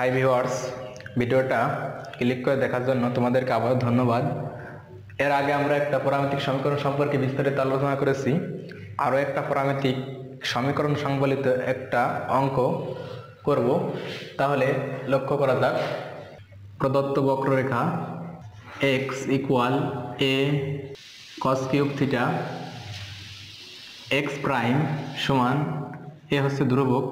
Hi viewers ভিডিওটা click করে দেখার জন্য তোমাদেরকে আবার ধন্যবাদ। এর আগে আমরা একটা পরামিতিক সমীকরণ সম্পর্কে বিস্তারিত আলোচনা করেছি। আরও একটা পরামিতিক সমীকরণ সংবলিত একটা অঙ্ক করব। তাহলে লক্ষ্য করা যাক। প্রদত্ত বক্ররেখা x equal a cos theta x prime সমান এ হচ্ছে ধ্রুবক।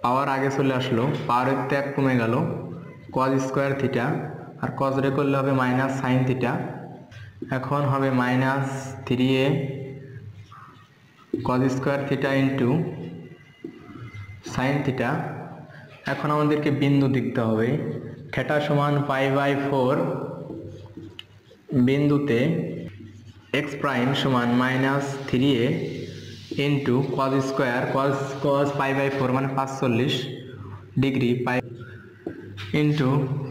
পাওয়ার আগে চলে আসলো, পাওয়ারের ত্যাগ কমে গেল কজ স্কোয়ার থিটা আর কজ রে করলে হবে মাইনাস সাইন থিটা এখন হবে minus three a cos square theta into sine theta এখন আমাদেরকে বিন্দু দেখতে হবে থেটা সমান পাই বাই ফোর বিন্দুতে এক্স প্রাইম সমান minus three a into cos square cos cos pi by four মানে পাঁচচল্লিশ ডিগ্রি পাই ইন্টু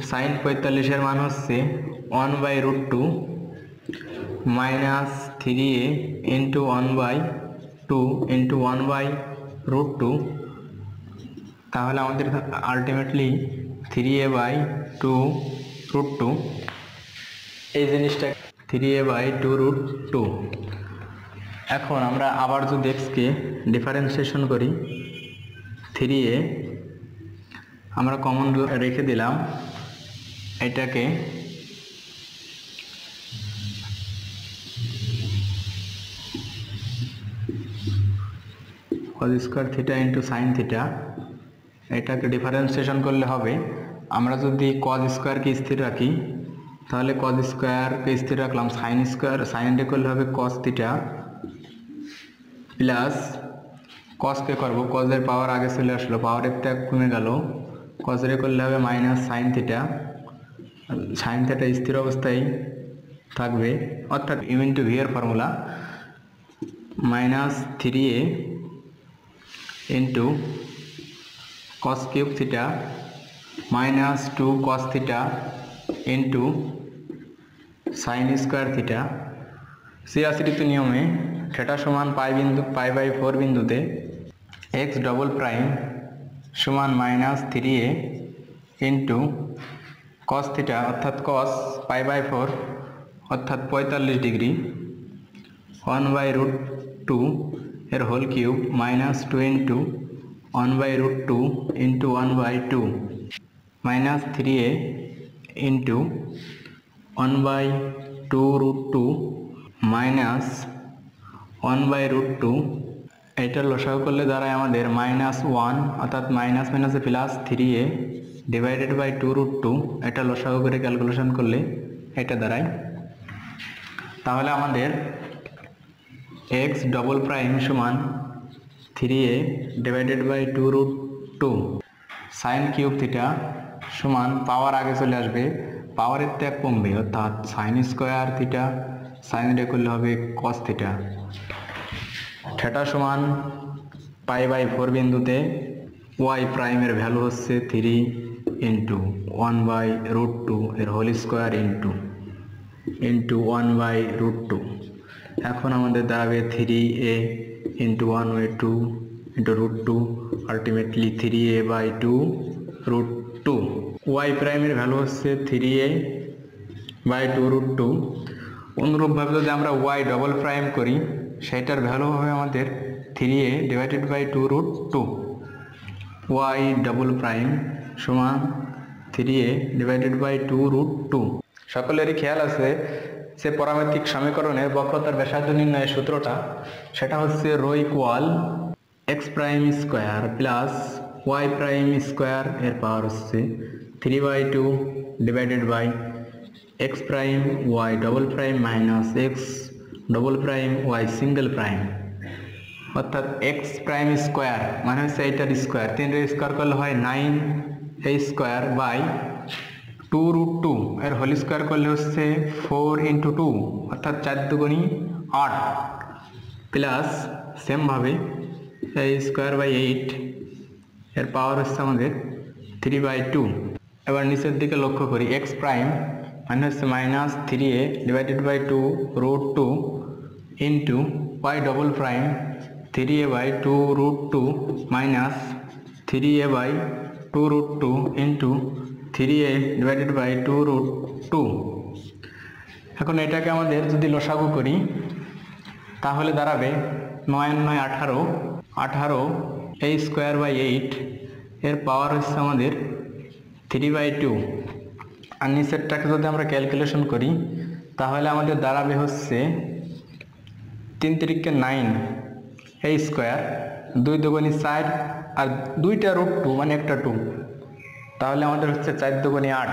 সাইন পঁয়তাল্লিশের মান হচ্ছে one by root two minus three a into one by two into one by root two তাহলে আমাদের ultimately three a by two root two এই জিনিসটা three a by two root two এখন আমরা আবার যদি এক্সকে ডিফারেন্সিয়েশন করি থ্রি এ আমরা কমন রেখে দিলাম, এটাকে cos square theta into sine theta এটাকে ডিফারেন্সিয়েশন করলে হবে। আমরা যদি কজ স্কোয়ারকে স্থির রাখি, তাহলে কজ স্কোয়ারকে স্থির রাখলাম সাইন স্কোয়ার সাইনটা করলে হবে কস থিটা প্লাস কসকে করব। কজের পাওয়ার আগে চলে আসলো। পাওয়ারের ত্যাগ কমে গেল। কজরে করলে হবে minus sine theta sine theta স্থির অবস্থায় থাকবে। অর্থাৎ ইউ ইন্টু ভি এর formula minus three a into cos cube theta minus two cos theta into sine square theta সিরাশিটিত নিয়মে থেটা সমান পাই বিন্দু, পাই বাই ফোর বিন্দুতে এক্স ডবল প্রাইম সমান minus three a into cos theta অর্থাৎ cos pi by four অর্থাৎ পঁয়তাল্লিশ degree one by root two এর whole cube minus two into one by root two into one by two minus three a into one by two root two minus one by root two এটা লসাগু করলে দাঁড়ায় আমাদের minus one অর্থাৎ minus মাইনাসে plus three a divided by two root two এটা লসাগু করে ক্যালকুলেশন করলে এটা দাঁড়ায়। তাহলে আমাদের এক্স ডবল প্রাইম সমান three a divided by two root two sine cube theta সমান পাওয়ার আগে চলে আসবে পাওয়ারের ত্যাগ কমবে, অর্থাৎ সাইন স্কোয়ার থিটা সাইন রে করলে হবে কস থিটা থেটা সমান পাই বাই ফোর বিন্দুতে ওয়াই প্রাইমের ভ্যালু হচ্ছে three into one by root two এর whole square into into one by root two এখন আমাদের দাঁড়াবে three a into one by two into root two ultimately three a by two root two y প্রাইমের value হচ্ছে three a by two root two অনুরূপভাবে যদি আমরা Y double prime করি সেটার ভ্যালু হবে আমাদের three a divided by two root two y double prime সমান three a divided by two root two সকলেরই খেয়াল আছে যে পরামিতিক সমীকরণের বক্রতার ব্যাসার্ধ নির্ণয়ের সূত্রটা, সেটা হচ্ছে rho equal x prime square plus y prime square এর পাওয়ার হচ্ছে three by two divided by x prime y double prime minus x double prime y single prime অর্থাৎ এক্স প্রাইম স্কোয়ার মানে হচ্ছে এইটার স্কোয়ার তিনটের square করলে হয় nine a square by two root two এর হোল স্কোয়ার করলে হচ্ছে ফোর ইন্টু টু অর্থাৎ চার দুগুণি আট। প্লাস সেমভাবে এই স্কোয়ার বাই এইট এর পাওয়ার হচ্ছে আমাদের থ্রি বাই টু এবার নিচের দিকে লক্ষ্য করি x prime divided by two root two into y double prime three a by two root two minus three a by two root two into three a divided by two root two এখন এটাকে আমাদের যদি লসাগু করি, তাহলে দাঁড়াবে নয় নয় আঠারো আঠারো এই স্কোয়ার বাই এইট এর পাওয়ার হচ্ছে আমাদের থ্রি বাই টু আর নিচেরটাকে যদি আমরা ক্যালকুলেশন করি, তাহলে আমাদের দাঁড়াবে হচ্ছে তিন তিরিখকে নাইন এই স্কোয়ার দুই দুগুনি চার আর দুইটা রুট টু মানে একটা টু তাহলে আমাদের হচ্ছে চার দুগুনি আট।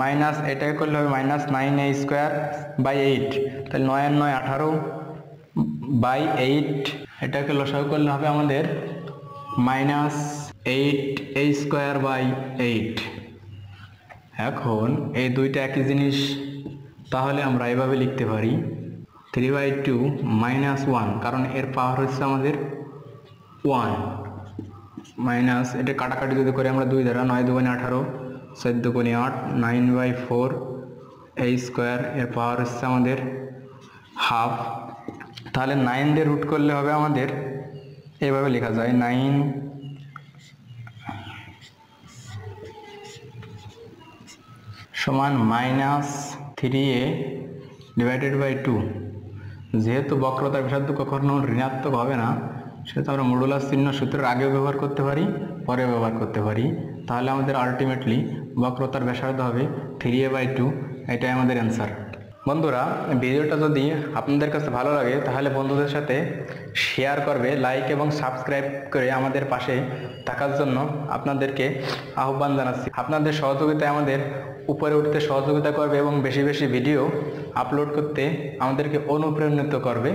মাইনাস এটাকে করলে হবে minus nine a square by eight তাহলে নয় আর নয় আঠারো বাই এইট এটাকে লসাগু করলে হবে আমাদের minus eight a square by eight এখন এই দুইটা একই জিনিস, তাহলে আমরা এভাবে লিখতে পারি three by two minus one কারণ এর পাওয়ার হচ্ছে আমাদের ওয়ান মাইনাস এটা কাটাকাটি যদি করে আমরা দুই দ্বারা, নয় দুগুণে আঠারো, চোদ্দ গুণে আট নাইন বাই ফোর এই স্কোয়ার এর পাওয়ার হচ্ছে আমাদের হাফ তাহলে নাইন দিয়ে রুট করলে হবে আমাদের, এভাবে লেখা যায় নাইন সমান minus three a divided by two যেহেতু বক্রতার ব্যাসার্ধ কখনো ঋণাত্মক হবে না, সেহেতু আমরা মডুলার চিহ্ন সূত্রের আগেও ব্যবহার করতে পারি পরে ব্যবহার করতে পারি। তাহলে আমাদের আলটিমেটলি বক্রতার ব্যাসার্ধ হবে থ্রি এ বাই টু এটাই আমাদের অ্যান্সার বন্ধুরা, ভিডিওটা যদি আপনাদের কাছে ভালো লাগে, তাহলে বন্ধুদের সাথে শেয়ার করবে লাইক এবং সাবস্ক্রাইব করে আমাদের পাশে থাকার জন্য আপনাদেরকে আহ্বান জানাচ্ছি। আপনাদের সহযোগিতায় আমাদের উপরে উঠতে সহযোগিতা করবে এবং বেশি বেশি ভিডিও আপলোড করতে আমাদেরকে অনুপ্রাণিত করবে।